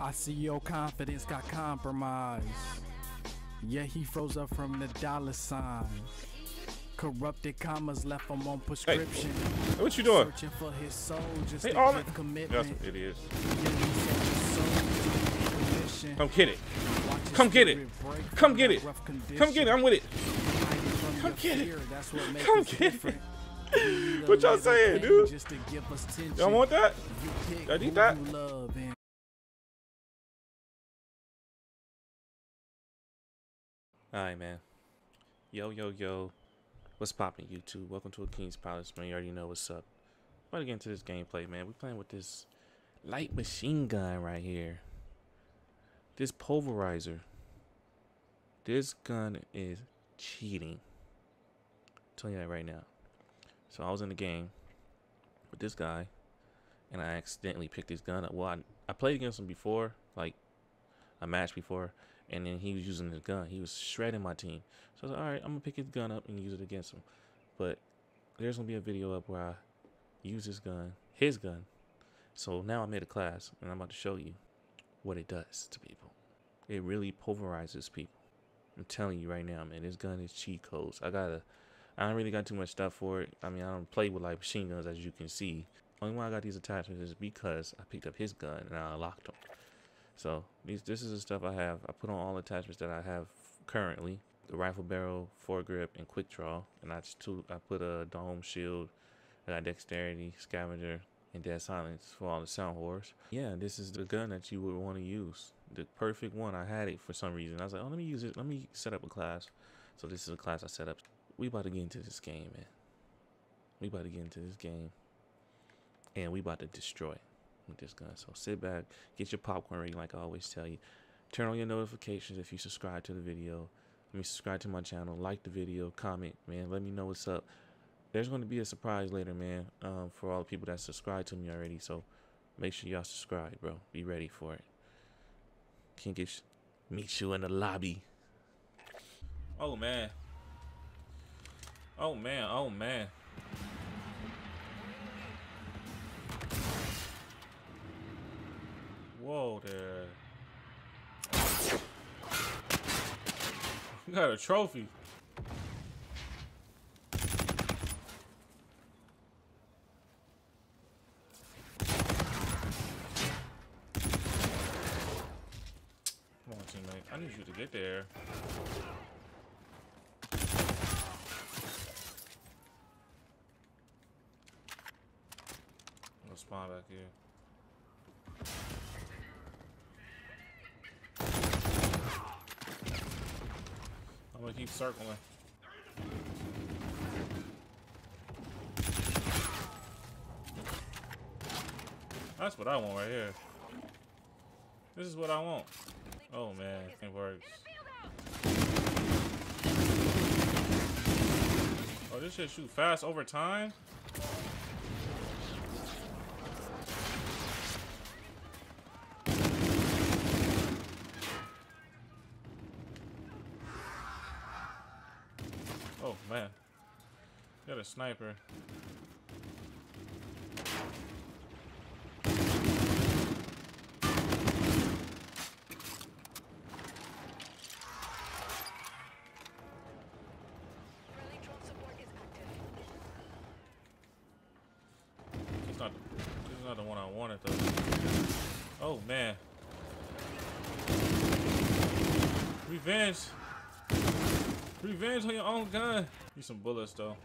I see your confidence got compromised. Yeah, he froze up from the dollar sign. Corrupted commas left him on prescription. Hey, what you doing? Searching for his soul just Hey, to all give commitment. That's what it is. Yeah, he said his soul just to give permission. Come get it. Come get it. Come get it. Come get it. I'm with it. Come get it. what Come get it. different. We need a What y'all saying, dude? Just to give us tension. Y'all want that? Y'all need that? Alright, man. Yo, yo, yo. What's poppin', YouTube? Welcome to a King's Palace, man. You already know what's up. About to get into this gameplay, man. we playing with this light machine gun right here. This pulverizer. This gun is cheating. I'm telling you that right now. So I was in the game with this guy, and I accidentally picked this gun up. Well, I, I played against him before, like a match before, and then he was using his gun. He was shredding my team. So I was like, all right, I'm gonna pick his gun up and use it against him. But there's gonna be a video up where I use his gun, his gun. So now I made a class, and I'm about to show you what it does to people. It really pulverizes people. I'm telling you right now, man. This gun is cheat codes. I gotta. I don't really got too much stuff for it. I mean, I don't play with like machine guns, as you can see. Only why I got these attachments is because I picked up his gun and I unlocked them. So these this is the stuff I have. I put on all attachments that I have currently. The rifle barrel, foregrip, and quick draw. And I just I put a dome shield, I got dexterity, scavenger, and dead silence for all the sound horrors. Yeah, this is the gun that you would want to use. The perfect one. I had it for some reason. I was like, oh let me use it. Let me set up a class. So this is a class I set up. We about to get into this game, man. We about to get into this game. And we about to destroy it with this gun. So sit back, get your popcorn ready, like I always tell you. Turn on your notifications if you subscribe to the video. Let me subscribe to my channel, like the video, comment, man. Let me know what's up. There's going to be a surprise later, man, um, for all the people that subscribe to me already. So make sure y'all subscribe, bro. Be ready for it. Get meet you in the lobby. Oh man. Oh man. Oh man. Whoa there. You got a trophy. Come on, teammate. I need you to get there. No spawn back here. I'm gonna keep circling. That's what I want right here. This is what I want. Oh man, it works. Oh, this shit shoot fast over time? I wanted though. Oh man. Revenge. Revenge on your own gun. Need some bullets though.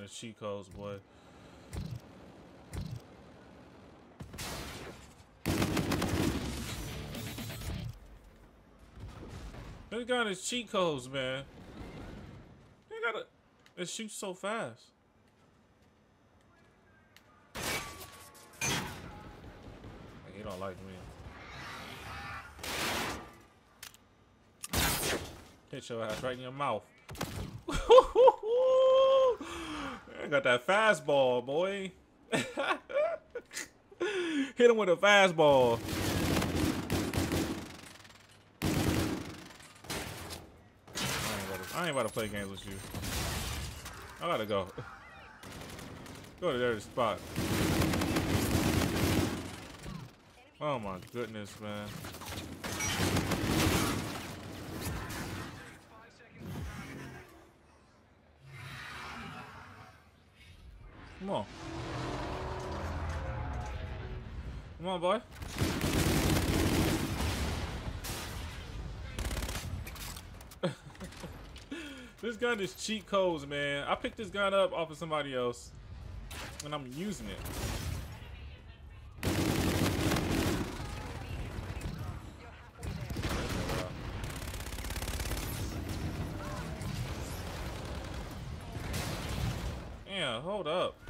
Gun is cheat codes, boy. This gun is cheat codes, man. You gotta. It shoots so fast. He don't like me. Hit your ass right in your mouth. I got that fastball, boy. Hit him with a fastball. I ain't about to play games with you. I gotta go. Go to their spot. Oh my goodness, man. Come on. Come on, boy. this gun is cheat codes, man. I picked this gun up off of somebody else, and I'm using it. Yeah, hold up.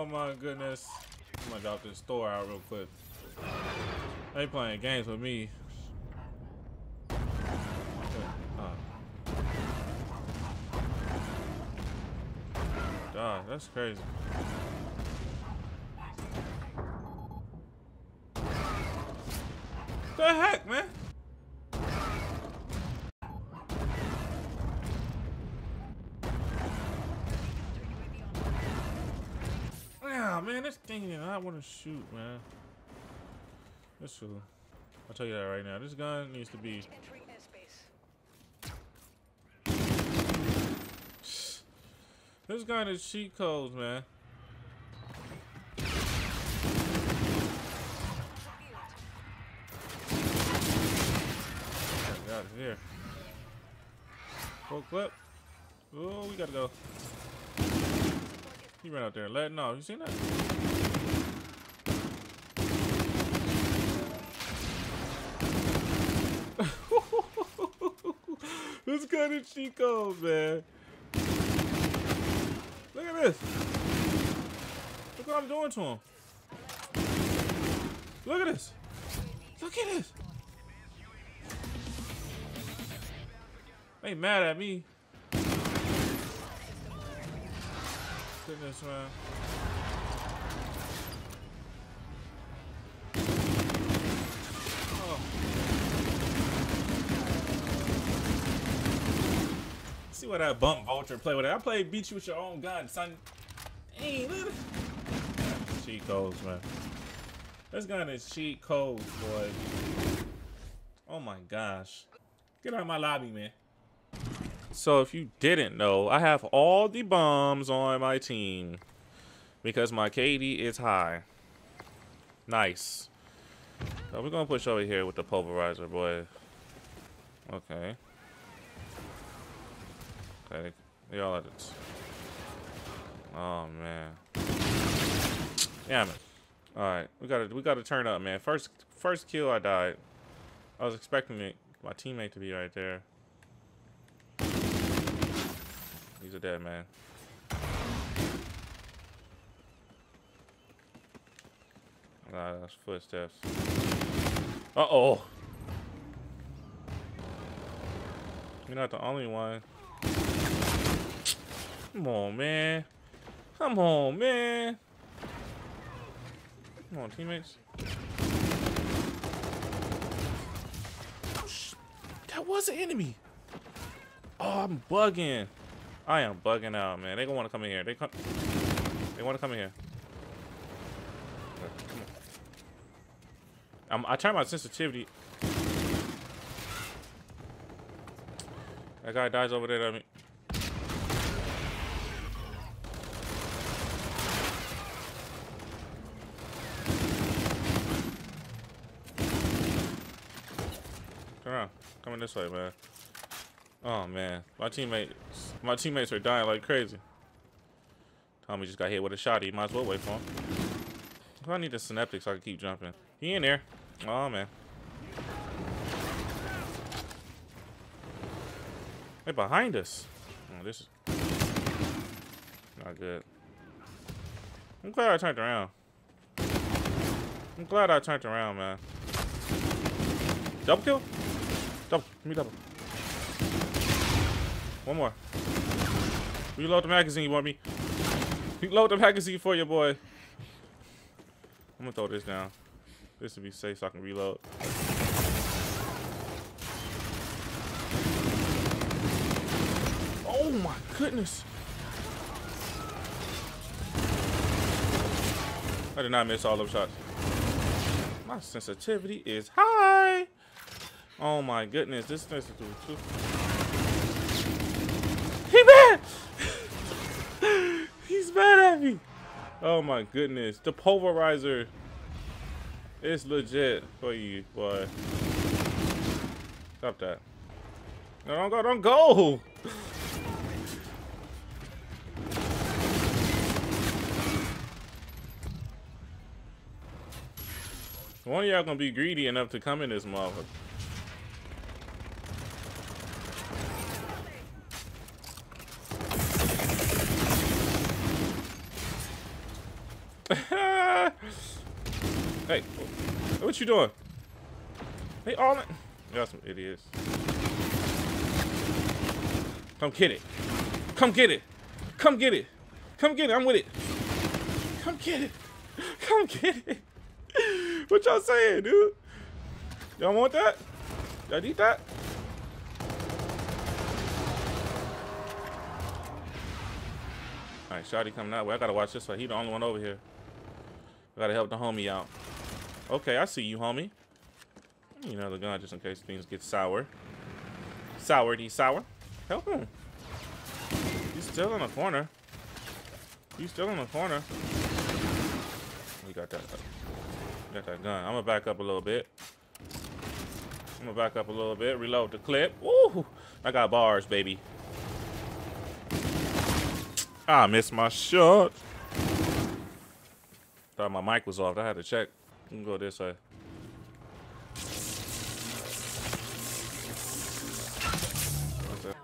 Oh my goodness. I'm gonna drop this store out real quick. They playing games with me. Uh. God, that's crazy. The heck, man? Man, this thing did not want to shoot, man. That's true. I'll tell you that right now. This gun needs to be. This gun is cheat codes, man. It here. Full clip. Oh, we gotta go. He ran out there letting off. You seen that? gun is cheat codes, man. Look at this. Look what I'm doing to him. Look at this. Look at this. They mad at me. Oh. See what that bump vulture play with it. I play beat you with your own gun, son. Hey, look. Cheat codes, man. This gun is cheat codes, boy. Oh my gosh. Get out of my lobby, man. So if you didn't know, I have all the bombs on my team because my KD is high. Nice. So we're gonna push over here with the pulverizer, boy. Okay. Okay. Y'all at it. Oh man. Damn it. Alright. We gotta we gotta turn up, man. First first kill I died. I was expecting it, my teammate to be right there. He's a dead man. Nah, that's footsteps. Uh oh. You're not the only one. Come on, man. Come on, man. Come on, teammates. That was an enemy. Oh, I'm bugging. I am bugging out, man. They gonna want to come in here. They come. They want to come in here. Come on. I'm, I turned my sensitivity. That guy dies over there. I mean. Turn around. Coming this way, man. Oh man, my teammates, my teammates are dying like crazy. Tommy just got hit with a shot. He might as well wait for him. I need the synaptic so I can keep jumping. He in there. Oh man. They're behind us. Oh, this is not good. I'm glad I turned around. I'm glad I turned around, man. Double kill? Double. Give me double. One more. Reload the magazine, you want me? Reload the magazine for you, boy. I'm gonna throw this down. This to be safe so I can reload. Oh my goodness. I did not miss all those shots. My sensitivity is high. Oh my goodness, this sensitivity too. He mad! Me. Oh my goodness. The pulverizer is legit for you, boy. Stop that. No, don't go, don't go! One of y'all gonna be greedy enough to come in this motherfucker. hey, what you doing? Hey, all that. Y'all some idiots. Come get it. Come get it. Come get it. Come get it. I'm with it. Come get it. Come get it. What y'all saying, dude? Y'all want that? Y'all need that? All right, Shotty coming that way. I gotta watch this way. He the only one over here. Gotta help the homie out. Okay, I see you, homie. You know the gun just in case things get sour. Sour, D sour. Help him. He's still in the corner. He's still in the corner. We got that. Got that gun. I'm gonna back up a little bit. I'm gonna back up a little bit. Reload the clip. Woo! I got bars, baby. I missed my shot. Thought my mic was off. I had to check. We can go this way.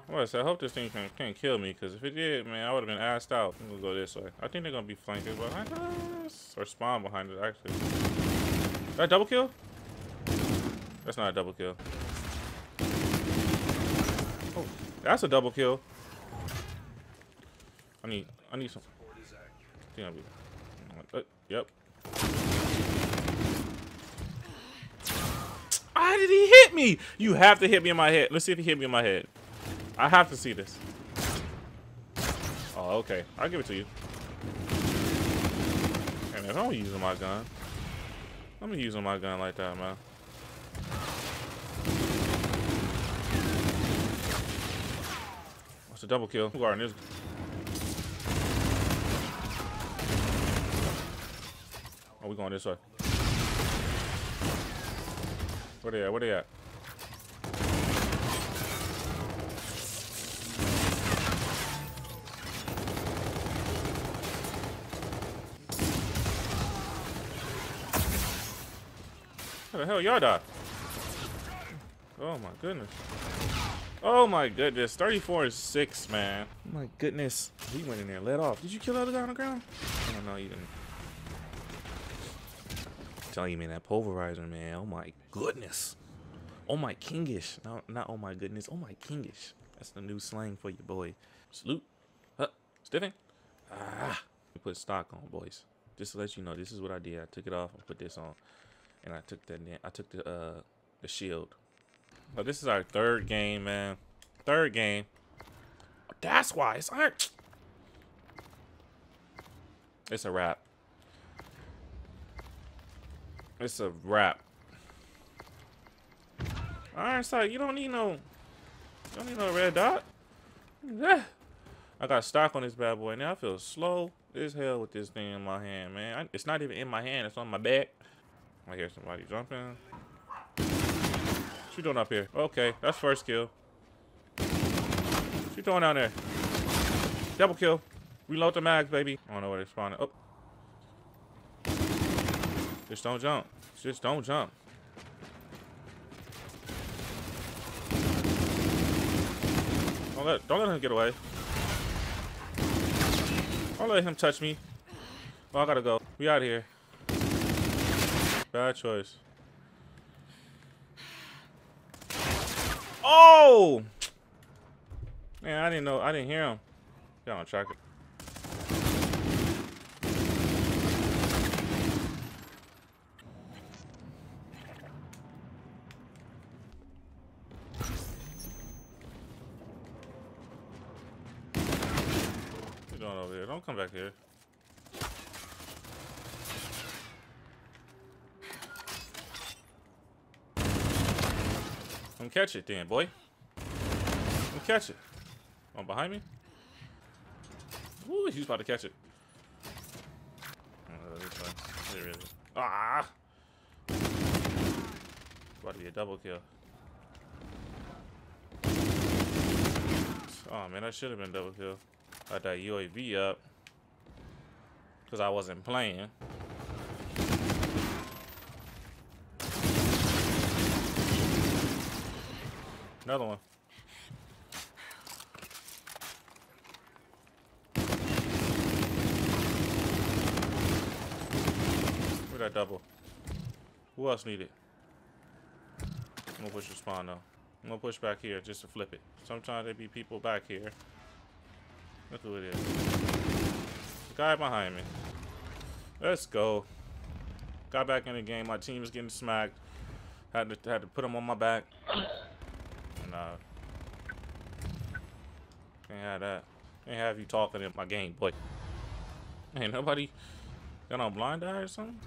Well, so I hope this thing can, can't kill me, because if it did, man, I would have been assed out. I'm gonna go this way. I think they're gonna be flanking behind us. Or spawn behind us, actually. Is that double kill? That's not a double kill. Oh, that's a double kill. I need, I need some. I think I'll be. Yep. Ah, Why did he hit me? You have to hit me in my head. Let's see if he hit me in my head. I have to see this. Oh, okay. I'll give it to you. And if I'm using my gun, I'm using my gun like that, man. What's a double kill? Guarding Oh, we going this way. Where they at? Where they at? How the hell y'all die? Oh my goodness. Oh my goodness. 34 and 6, man. My goodness. He went in there let off. Did you kill the other guy on the ground? Oh no, you didn't. Telling you, man, that pulverizer, man. Oh my goodness. Oh my kingish. No, not oh my goodness. Oh my kingish. That's the new slang for your boy. Salute. Huh. Stiffing. Ah. Put stock on, boys. Just to let you know, this is what I did. I took it off and put this on and I took that. I took the uh the shield. This is our third game, man. Third game. That's why it's. It's a wrap. It's a wrap. Iron sight. You don't need no. You don't need no red dot. I got stock on this bad boy now. I feel slow as hell with this thing in my hand, man. I, it's not even in my hand. It's on my back. I hear somebody jumping. What you doing up here? Okay, that's first kill. What you doing down there? Double kill. Reload the mags, baby. I don't know where they're spawning. Oh. Just don't jump. Just don't jump. Don't let, don't let him get away. Don't let him touch me. Oh, I gotta go. We out here. Bad choice. Oh! Man, I didn't know. I didn't hear him. Got on track it. doing over here? Don't come back here. Come catch it then, boy. Come catch it. Oh, behind me? Woo, he's about to catch it. Oh. Ah! About to be a double kill. Oh man, I should have been double kill. I got that UAV up. Cause I wasn't playing. Another one. Where'd that double? Who else need it? I'm gonna push the spawn though. I'm gonna push back here just to flip it. Sometimes there be people back here. Look who it is. Guy behind me. Let's go. Got back in the game. My team was getting smacked. Had to had to put him on my back. And uh can't have that. Can't have you talking in my game, boy. Ain't nobody got on blind eye or something?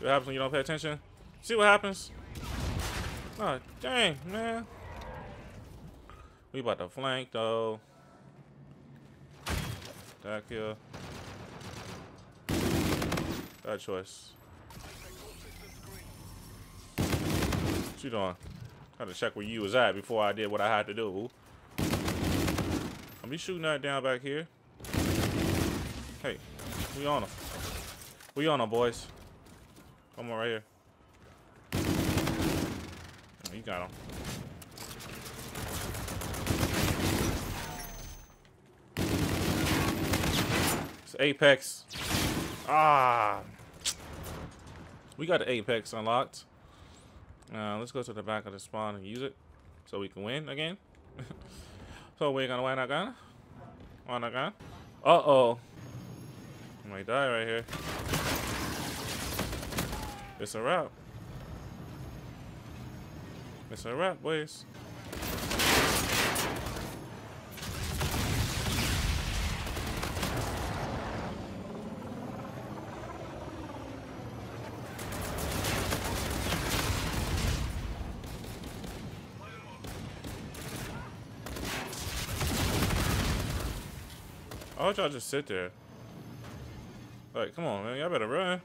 What happens when you don't pay attention? See what happens? Oh, dang, man. We about to flank, though. That kill. Bad choice. What you doing? To check where you was at before I did what I had to do. I'll be shooting that down back here. Hey, we on them. We on boys. Come on right here. Oh, you got him. Apex. Ah. We got the Apex unlocked. Uh, let's go to the back of the spawn and use it so we can win again. so we're gonna win again. Win again. Uh oh. I might die right here. It's a wrap. It's a wrap, boys. Why would y'all just sit there? Like, come on, man. Y'all better run.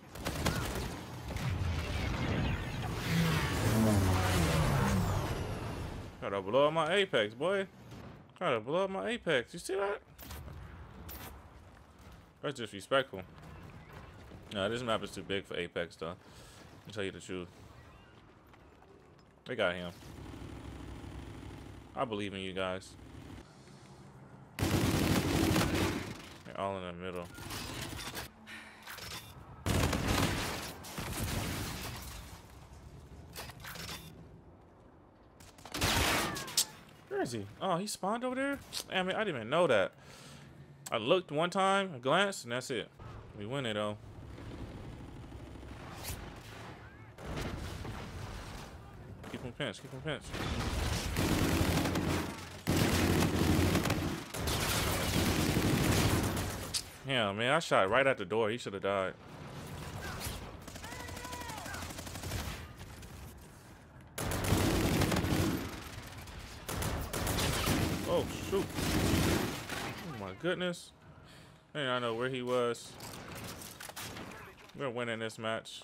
Gotta blow up my apex, boy. Gotta blow up my apex. You see that? That's disrespectful. Nah, this map is too big for apex, though. I'll tell you the truth. They got him. I believe in you guys. They're all in the middle. Where is he? Oh, he spawned over there? I mean, I didn't even know that. I looked one time, a glance, and that's it. We win it, though. Keep him pinched, keep him pinched. Yeah, man, I shot right at the door. He should have died. Oh, shoot. Oh, my goodness. Hey, I know where he was. We're winning this match.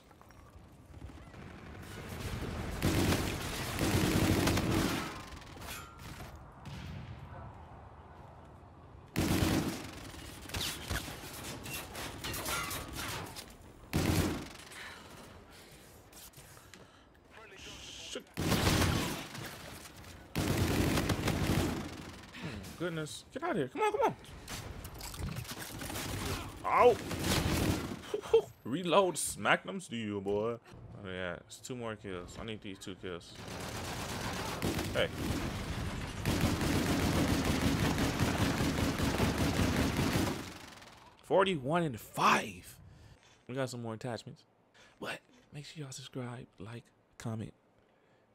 Goodness. Get out of here. Come on, come on. Ow. Reload Magnum Steel, boy. Oh, yeah. It's two more kills. I need these two kills. Hey. Forty-one and five. We got some more attachments, but make sure y'all subscribe, like, comment,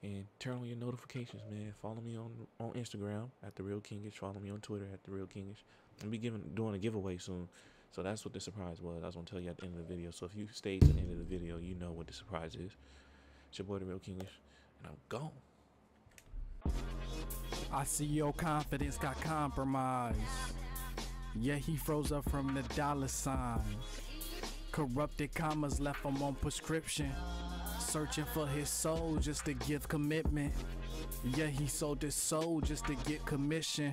And turn on your notifications, man. Follow me on on Instagram at the Real Kingish. Follow me on Twitter at the Real Kingish. I'll be giving doing a giveaway soon. So that's what the surprise was. I was gonna tell you at the end of the video. So if you stayed to the end of the video, you know what the surprise is. It's your boy the Real Kingish, and I'm gone. I see your confidence got compromised. Yeah, he froze up from the dollar sign. Corrupted commas left him on prescription. Searching for his soul just to give commitment. Yeah, he sold his soul just to get commission.